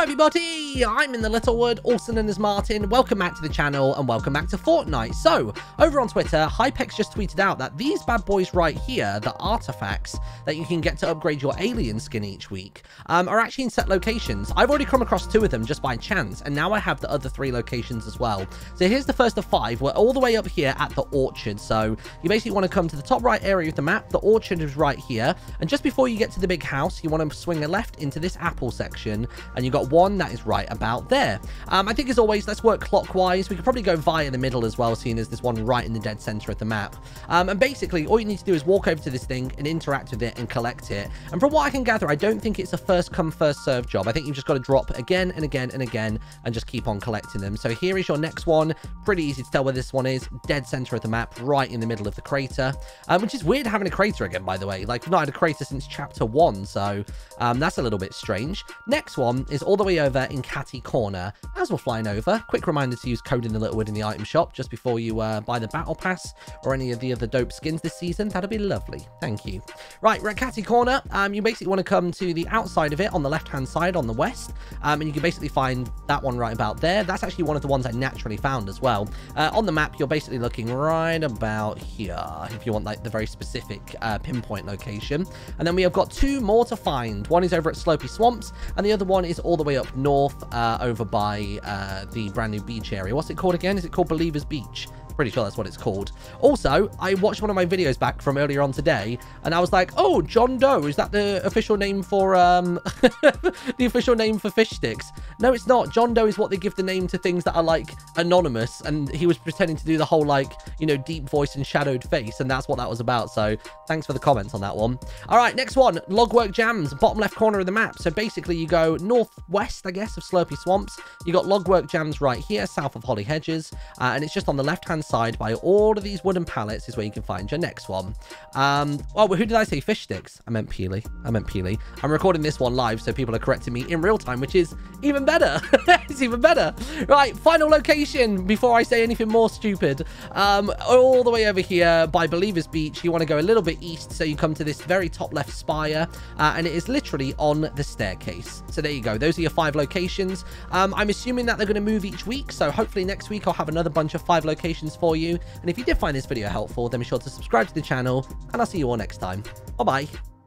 Everybody, I'm in the Littlewood, also known as Martyn. Welcome back to the channel and welcome back to Fortnite. So, over on Twitter, Hypex just tweeted out that these bad boys right here, the artifacts that you can get to upgrade your alien skin each week, um, are actually in set locations. I've already come across two of them just by chance, and now I have the other three locations as well. So here's the first of five. We're all the way up here at the orchard. So you basically want to come to the top right area of the map. The orchard is right here. And just before you get to the big house, you want to swing a left into this apple section, and you got one that is right about there. Um, I think as always, let's work clockwise. We could probably go via the middle as well, seeing as this one right in the dead center of the map. Um, and basically, all you need to do is walk over to this thing and interact with it and collect it. And from what I can gather, I don't think it's a first come, first serve job. I think you've just got to drop again and again and again and just keep on collecting them. So here is your next one. Pretty easy to tell where this one is. Dead center of the map, right in the middle of the crater. Um, which is weird having a crater again, by the way. Like, we've not had a crater since chapter one, so um, that's a little bit strange. Next one is all the way over in Catty Corner. As we're flying over, quick reminder to use code in the Littlewood in the item shop just before you uh, buy the battle pass or any of the other dope skins this season. That'd be lovely. Thank you. Right, we're at Catty Corner. Um, you basically want to come to the outside of it on the left-hand side on the west, um, and you can basically find that one right about there. That's actually one of the ones I naturally found as well. Uh, on the map, you're basically looking right about here if you want like the very specific uh, pinpoint location. And then we have got two more to find. One is over at Slurpy Swamps, and the other one is all the way up north uh, over by uh, the brand new beach area. What's it called again? Is it called Believers Beach? Pretty sure that's what it's called. Also, I watched one of my videos back from earlier on today, and I was like, oh, John Doe, is that the official name for, um, the official name for fish sticks? No, it's not. John Doe is what they give the name to things that are, like, anonymous, and he was pretending to do the whole, like, you know, deep voice and shadowed face, and that's what that was about, so thanks for the comments on that one. All right, next one, Logwork Jams, bottom left corner of the map. So basically, you go northwest, I guess, of Slurpy Swamps. You got Logwork Jams right here, south of Holly Hedges, uh, and it's just on the left-hand side by all of these wooden pallets is where you can find your next one. Um, oh, who did I say? Fish sticks. I meant Peely. I meant Peely. I'm recording this one live, so people are correcting me in real time, which is even better. it's even better. Right, final location before I say anything more stupid. Um, all the way over here by Believers Beach, you want to go a little bit east, so you come to this very top left spire, uh, and it is literally on the staircase. So there you go. Those are your five locations. Um, I'm assuming that they're going to move each week, so hopefully next week I'll have another bunch of five locations for you. And if you did find this video helpful, then be sure to subscribe to the channel, and I'll see you all next time. Bye-bye.